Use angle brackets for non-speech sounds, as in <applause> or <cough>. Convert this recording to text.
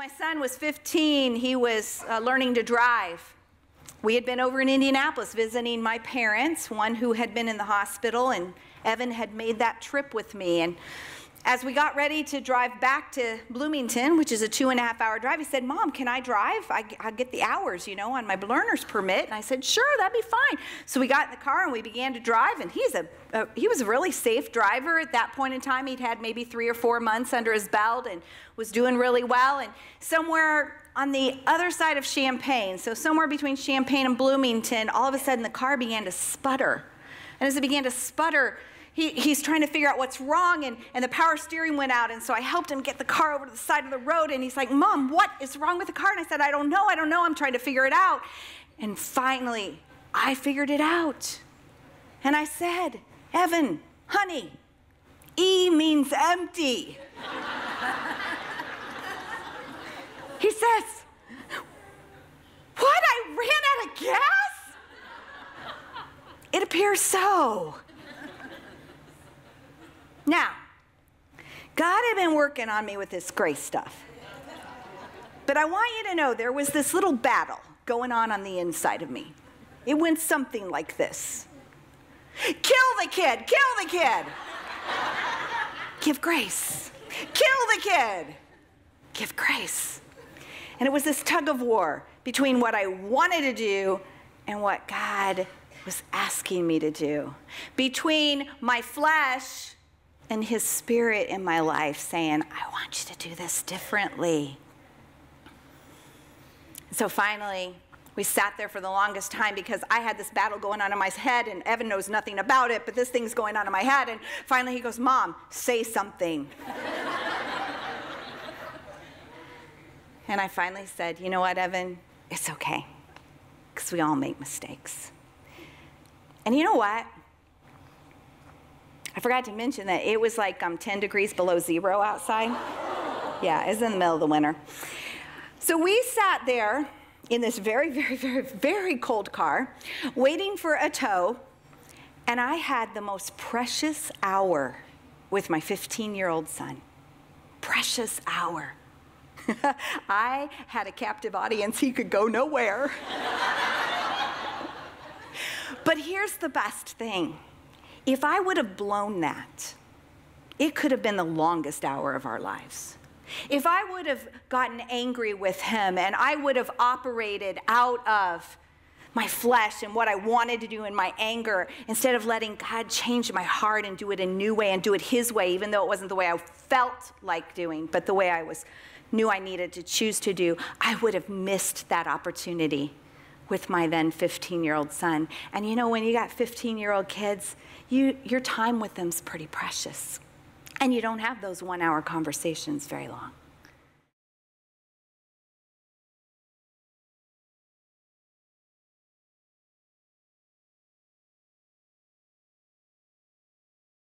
my son was 15, he was uh, learning to drive. We had been over in Indianapolis visiting my parents, one who had been in the hospital, and Evan had made that trip with me. And as we got ready to drive back to Bloomington, which is a two and a half hour drive, he said, Mom, can I drive? I, I get the hours, you know, on my learner's permit. And I said, Sure, that'd be fine. So we got in the car and we began to drive, and he's a, a he was a really safe driver at that point in time. He'd had maybe three or four months under his belt and was doing really well. And somewhere on the other side of Champaign, so somewhere between Champaign and Bloomington, all of a sudden the car began to sputter. And as it began to sputter, he, he's trying to figure out what's wrong, and, and the power steering went out. And so I helped him get the car over to the side of the road. And he's like, Mom, what is wrong with the car? And I said, I don't know, I don't know. I'm trying to figure it out. And finally, I figured it out. And I said, Evan, honey, E means empty. <laughs> he says, What? I ran out of gas? It appears so. God had been working on me with this grace stuff. But I want you to know there was this little battle going on on the inside of me. It went something like this Kill the kid, kill the kid. Give grace. Kill the kid. Give grace. And it was this tug of war between what I wanted to do and what God was asking me to do, between my flesh and his spirit in my life saying, I want you to do this differently. So finally, we sat there for the longest time because I had this battle going on in my head, and Evan knows nothing about it, but this thing's going on in my head. And finally, he goes, Mom, say something. <laughs> and I finally said, You know what, Evan? It's okay, because we all make mistakes. And you know what? I forgot to mention that it was like um, 10 degrees below zero outside. Yeah, it was in the middle of the winter. So we sat there in this very, very, very, very cold car, waiting for a tow, and I had the most precious hour with my 15 year old son. Precious hour. <laughs> I had a captive audience, he could go nowhere. <laughs> but here's the best thing if I would have blown that, it could have been the longest hour of our lives. If I would have gotten angry with him and I would have operated out of my flesh and what I wanted to do in my anger, instead of letting God change my heart and do it a new way and do it His way, even though it wasn't the way I felt like doing, but the way I was knew I needed to choose to do, I would have missed that opportunity with my then 15 year old son. And you know, when you got 15 year old kids, you, your time with them is pretty precious. And you don't have those one hour conversations very long.